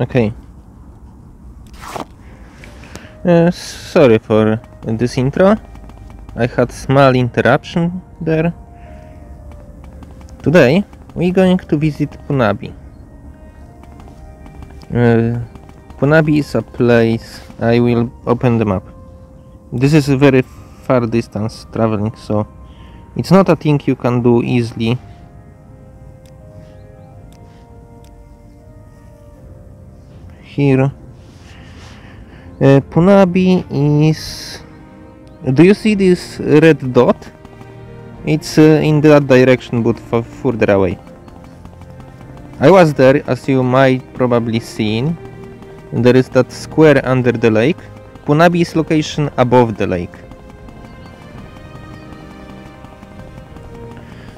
Okay. Uh, sorry for this intro. I had small interruption there. Today we're going to visit Punabi. Uh, Punabi is a place I will open the map. This is a very far distance traveling, so it's not a thing you can do easily. Here, uh, Punabi is. Do you see this red dot? It's uh, in that direction, but further away. I was there, as you might probably seen. There is that square under the lake. Punabi is location above the lake.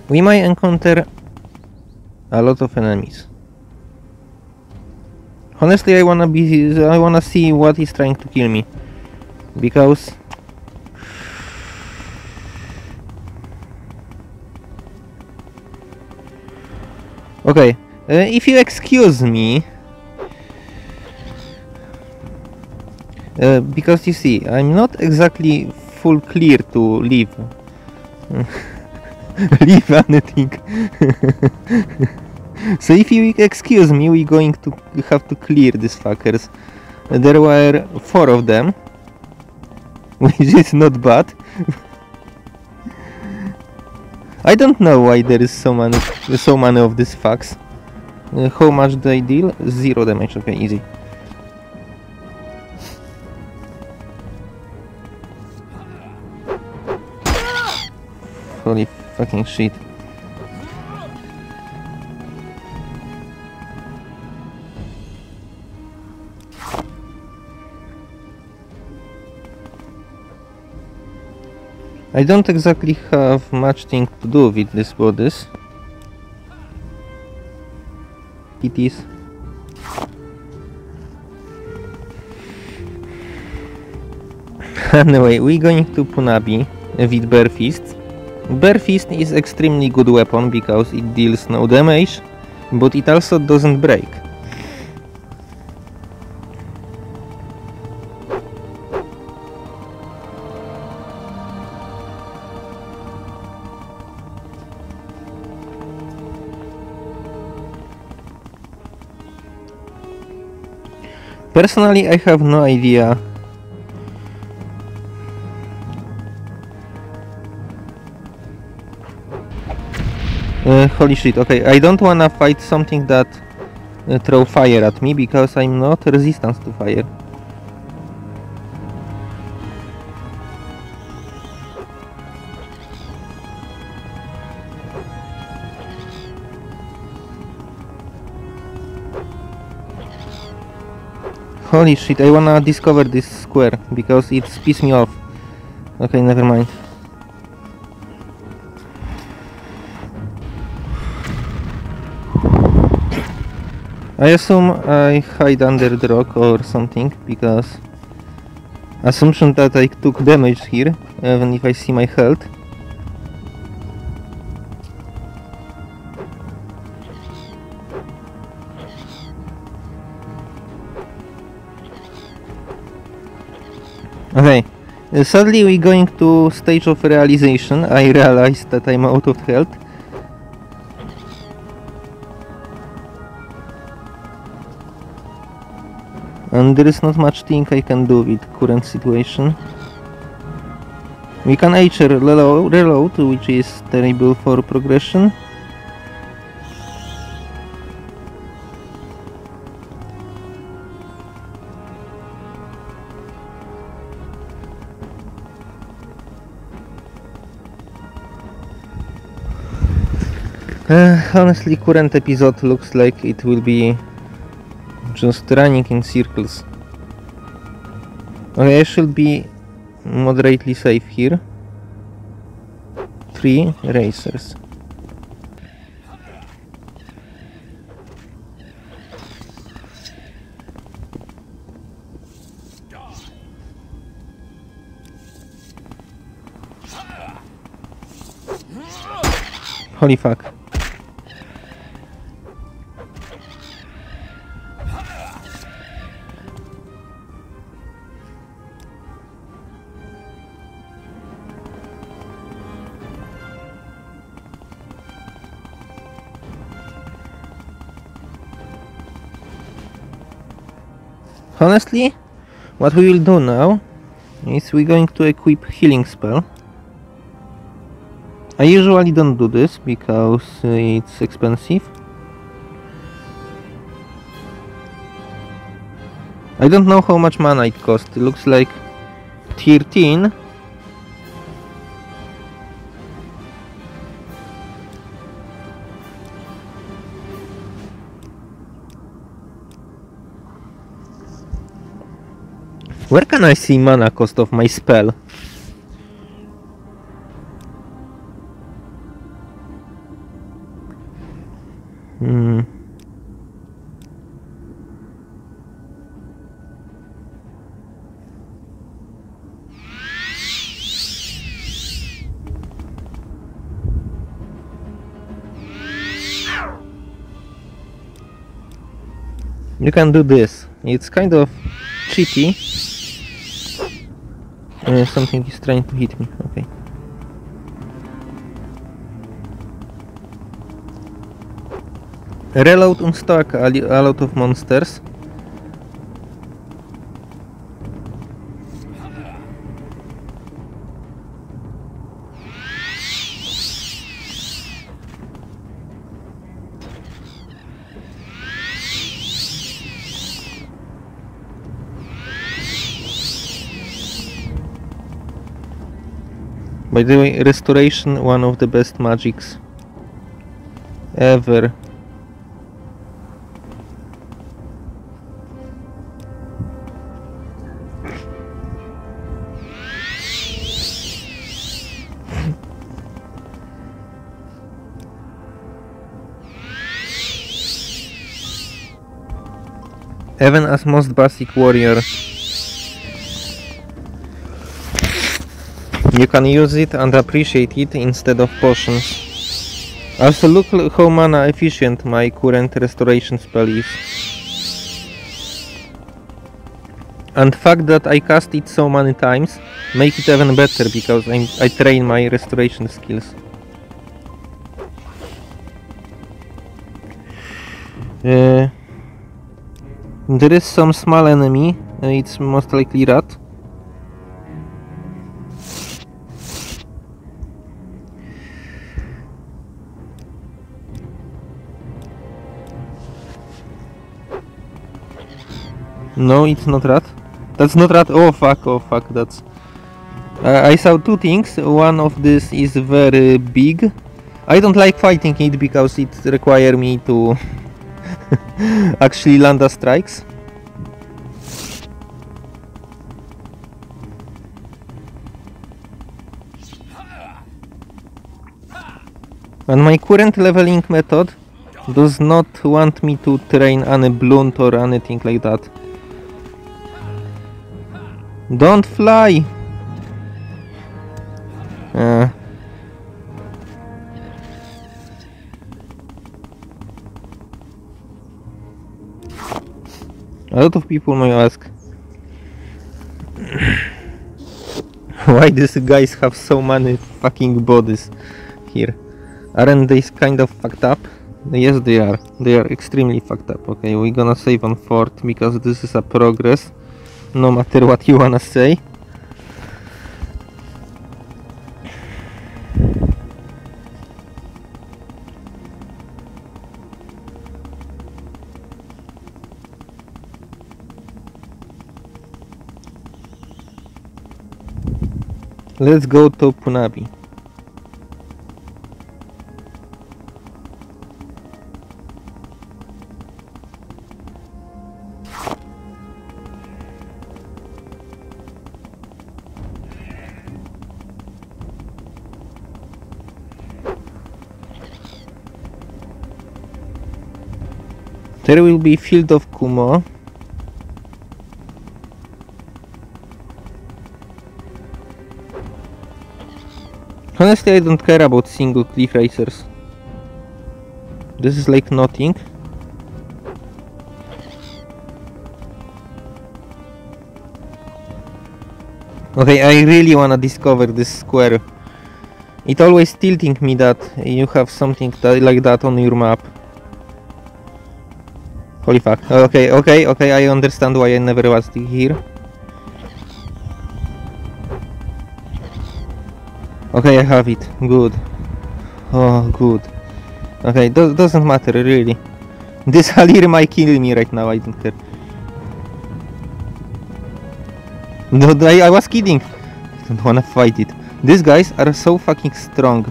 We might encounter a lot of enemies. Honestly, I wanna be. I wanna see what is trying to kill me, because. Okay, uh, if you excuse me, uh, because you see, I'm not exactly full clear to leave. leave anything. so if you excuse me, we're going to have to clear these fuckers. There were four of them, which is not bad. I don't know why there is so many, so many of these fucks. Uh, how much they deal? Zero damage. Okay, easy. Holy fucking shit. I don't exactly have much thing to do with these bodies. It is. anyway, we're going to Punabi with Bear Fist. Bear Fist is extremely good weapon because it deals no damage, but it also doesn't break. Personally, I have no idea Uh, holy shit, okay, I don't wanna fight something that uh, throw fire at me because I'm not resistant to fire. Holy shit, I wanna discover this square because it's pissed me off. Okay, never mind. I assume I hide under the rock or something because assumption that I took damage here even if I see my health. Okay, uh, sadly we're going to stage of realization. I realized that I'm out of health. and there is not much thing I can do with current situation. We can H reload, reload which is terrible for progression. Honestly, current episode looks like it will be just running in circles. Okay, I should be moderately safe here. Three racers. Holy fuck. Honestly, what we will do now is we're going to equip healing spell. I usually don't do this because uh, it's expensive. I don't know how much mana it costs. It looks like 13. Where can I see mana cost of my spell? Hmm. You can do this. It's kind of cheaty. Uh, something is trying to hit me. Okay. Reload unstuck a, li- a lot of monsters. By the way, restoration one of the best magics ever. Even as most basic warrior You can use it and appreciate it instead of potions. Also look how mana efficient my current restoration spell is. And fact that I cast it so many times make it even better because I'm, I train my restoration skills. Uh, there is some small enemy, uh, it's most likely rat. No, it's not rat. That's not rat. Oh fuck! Oh fuck! That's. Uh, I saw two things. One of this is very big. I don't like fighting it because it require me to actually land a strikes. And my current leveling method does not want me to train any blunt or anything like that. Don't fly! Uh. A lot of people may ask why these guys have so many fucking bodies here. Aren't they kind of fucked up? Yes, they are. They are extremely fucked up. Okay, we're gonna save on fort because this is a progress no matter what you wanna say. Let's go to Punabi. There will be field of Kumo. Honestly, I don't care about single cliff racers. This is like nothing. Okay, I really wanna discover this square. It always tilting me that you have something tha- like that on your map. Holy fuck. Okay, okay, okay, I understand why I never was here. Okay, I have it. Good. Oh, good. Okay, do doesn't matter, really. This Halir might kill me right now, I don't care. No, I, I was kidding. I don't wanna fight it. These guys are so fucking strong.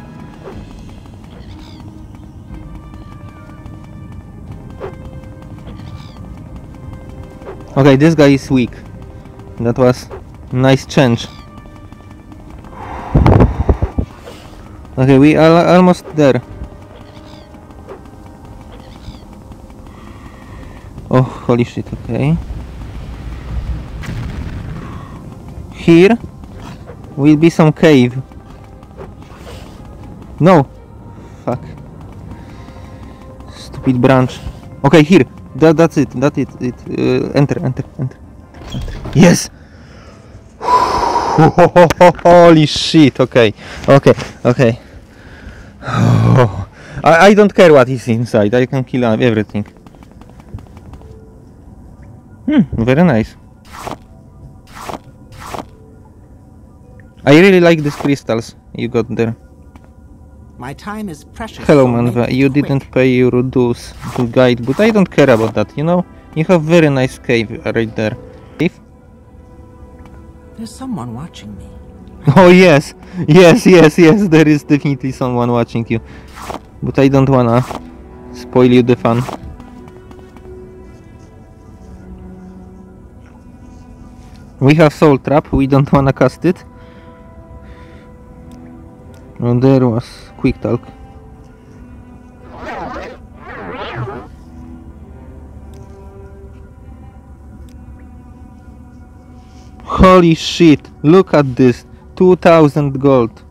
Okay, this guy is weak. That was nice change. Okay, we are almost there. Oh, holy shit, okay. Here will be some cave. No! Fuck. Stupid branch. Okay, here. That, that's it. That's it. it uh, enter, enter, enter, enter. Yes! Holy shit, okay. Okay, okay. I, I don't care what is inside. I can kill everything. Hmm, very nice. I really like these crystals you got there. My time is precious. Hello, Manwe. You didn't pay your dues to guide, but I don't care about that, you know? You have very nice cave right there. If? There's someone watching me. Oh yes, yes, yes, yes, there is definitely someone watching you. But I don't wanna spoil you the fun. We have soul trap, we don't wanna cast it. Oh, there was quick talk. Holy shit, look at this. 2000 gold.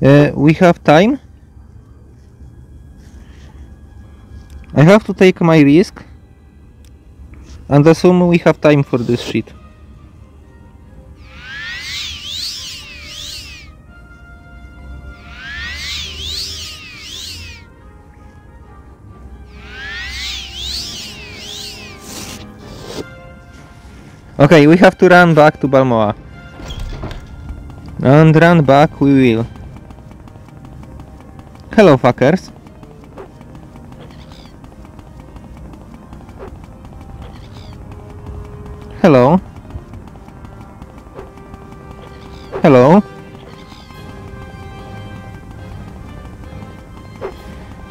Uh, we have time. I have to take my risk and assume we have time for this shit. Okay, we have to run back to Balmora. And run back we will. Hello fuckers. Hello. Hello.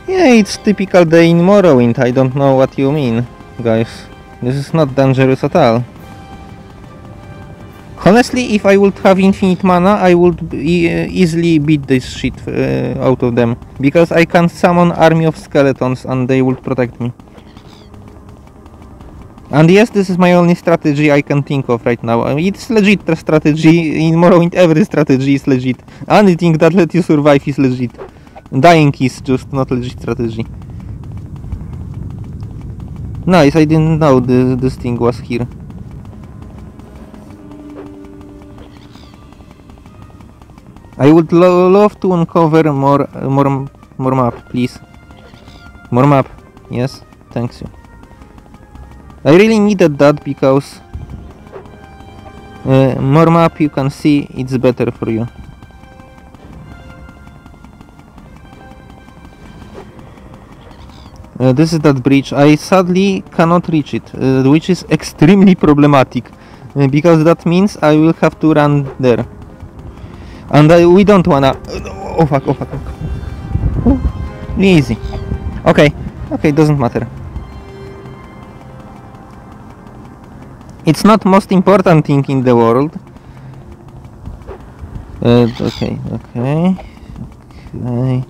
Yeah, it's typical day in Morrowind. I don't know what you mean, guys. This is not dangerous at all. Honestly, if I would have infinite mana, I would e easily beat this shit uh, out of them. Because I can summon army of skeletons and they would protect me. And yes, this is my only strategy I can think of right now. It's legit strategy. In Morrowind, every strategy is legit. Anything that let you survive is legit. Dying is just not legit strategy. Nice, I didn't know this, this thing was here. I would lo love to uncover more, more, more map, please. More map, yes, thanks you. I really needed that because uh, more map you can see, it's better for you. Uh, this is that bridge. I sadly cannot reach it, uh, which is extremely problematic, uh, because that means I will have to run there. And I, we don't wanna... Oh fuck, oh fuck, oh fuck. Easy. Okay, okay, doesn't matter. It's not most important thing in the world. Uh, okay, okay, okay.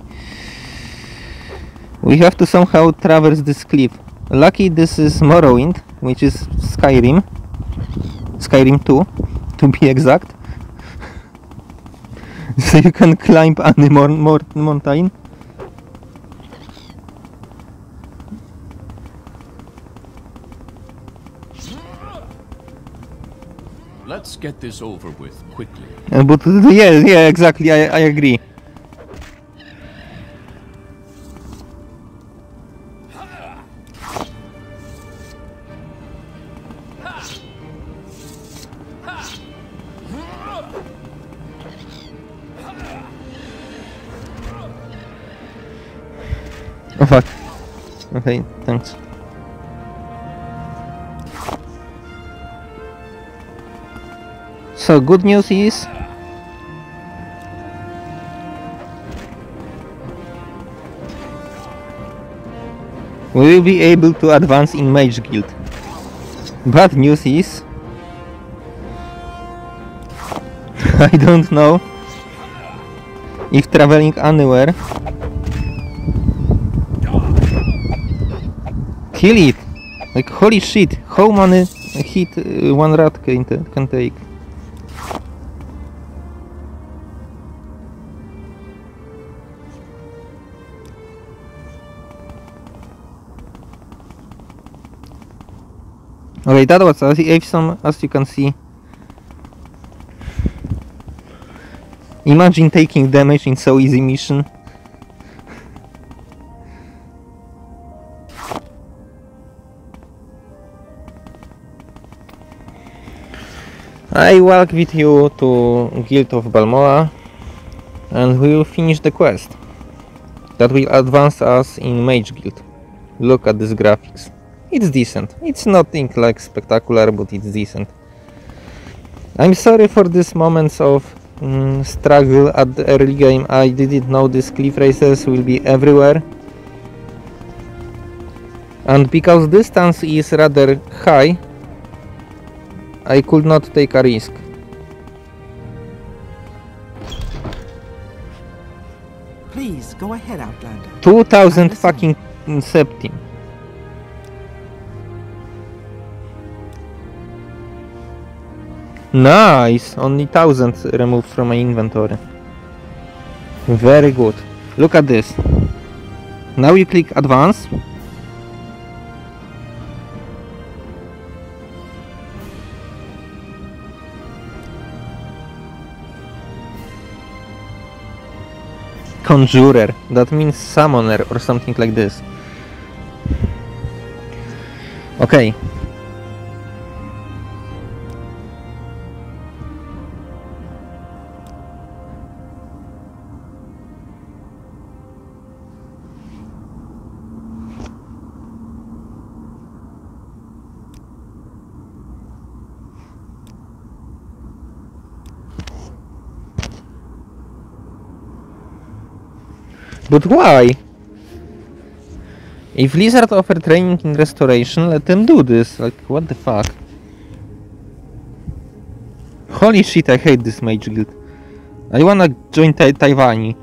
We have to somehow traverse this cliff. Lucky this is Morrowind, which is Skyrim. Skyrim 2, to be exact. So you can climb any more, more mountain? Let's get this over with quickly. Uh, but yeah, yeah, exactly. I, I agree. Oh fuck. Okay, thanks. So good news is we will be able to advance in Mage Guild. Bad news is I don't know if traveling anywhere kill it like holy shit how many hit uh, one rat can, can take Okay, that was as- awesome as you can see. Imagine taking damage in so easy mission. I walk with you to Guild of Balmora and we will finish the quest. That will advance us in Mage Guild. Look at these graphics. It's decent. It's nothing like spectacular, but it's decent. I'm sorry for these moments of mm, struggle at the early game. I didn't know these cliff racers will be everywhere. And because distance is rather high, I could not take a risk. Please, go ahead, Outlander. 2000 fucking septim. Nice! Only 1000 removed from my inventory. Very good. Look at this. Now you click advance. Conjurer. That means summoner or something like this. Okay. But why? If Blizzard offer training in restoration, let them do this. Like, what the fuck? Holy shit, I hate this mage guild. I wanna join tai Telvanni.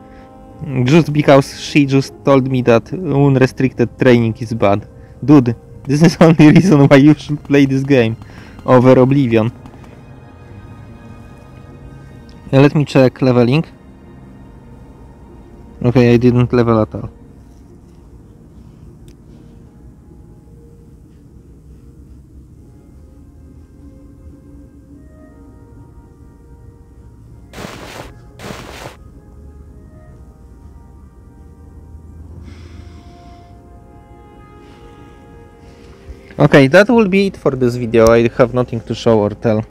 Just because she just told me that unrestricted training is bad. Dude, this is only reason why you should play this game over Oblivion. Let me check leveling. Okay, I didn't level at all. Okay, that will be it for this video. I have nothing to show or tell.